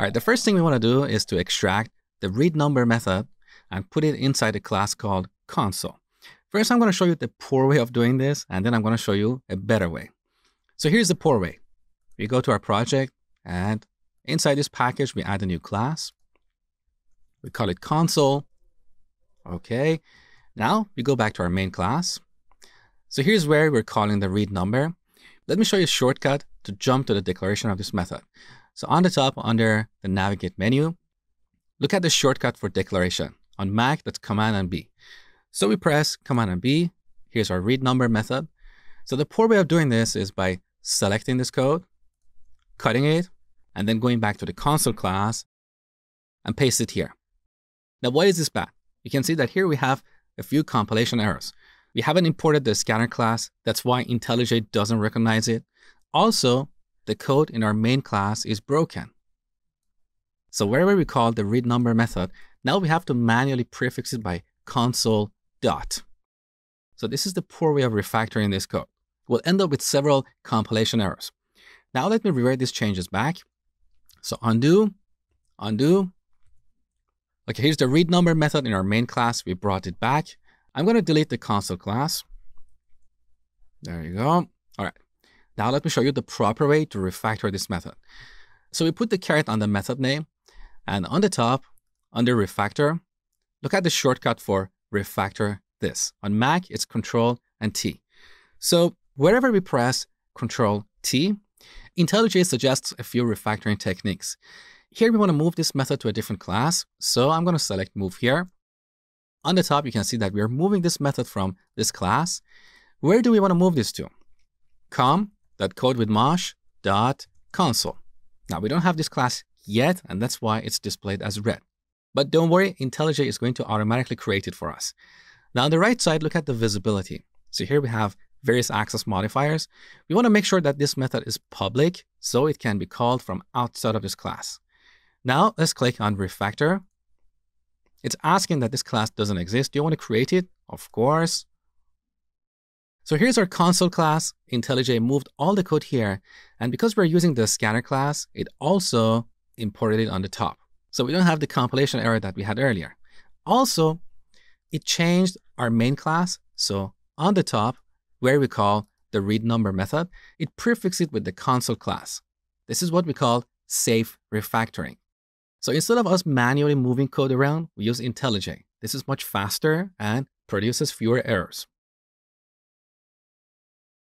All right, the first thing we want to do is to extract the read number method and put it inside a class called console. First, I'm going to show you the poor way of doing this, and then I'm going to show you a better way. So here's the poor way. We go to our project, and inside this package, we add a new class. We call it console. Okay. Now we go back to our main class. So here's where we're calling the read number. Let me show you a shortcut to jump to the declaration of this method. So on the top, under the navigate menu, look at the shortcut for declaration. On Mac, that's Command and B. So we press Command and B. Here's our read number method. So the poor way of doing this is by selecting this code, cutting it, and then going back to the console class and paste it here. Now, why is this bad? You can see that here we have a few compilation errors. We haven't imported the scanner class. That's why IntelliJ doesn't recognize it. Also, the code in our main class is broken. So wherever we call the read number method, now we have to manually prefix it by console dot. So this is the poor way of refactoring this code. We'll end up with several compilation errors. Now let me revert these changes back. So undo, undo. Okay, here's the read number method in our main class. We brought it back. I'm going to delete the console class. There you go. Now let me show you the proper way to refactor this method. So we put the caret on the method name and on the top, under refactor, look at the shortcut for refactor this. On Mac, it's Control and T. So wherever we press Control T, IntelliJ suggests a few refactoring techniques. Here we want to move this method to a different class. So I'm going to select move here. On the top, you can see that we are moving this method from this class. Where do we want to move this to? com.codewithmosh.console. Now we don't have this class yet, and that's why it's displayed as red. But don't worry, IntelliJ is going to automatically create it for us. Now on the right side, look at the visibility. So here we have various access modifiers. We want to make sure that this method is public, so it can be called from outside of this class. Now let's click on refactor. It's asking that this class doesn't exist. Do you want to create it? Of course. So here's our console class. IntelliJ moved all the code here. And because we're using the scanner class, it also imported it on the top. So we don't have the compilation error that we had earlier. Also, it changed our main class. So on the top, where we call the read number method, it prefixed it with the console class. This is what we call safe refactoring. So instead of us manually moving code around, we use IntelliJ. This is much faster and produces fewer errors.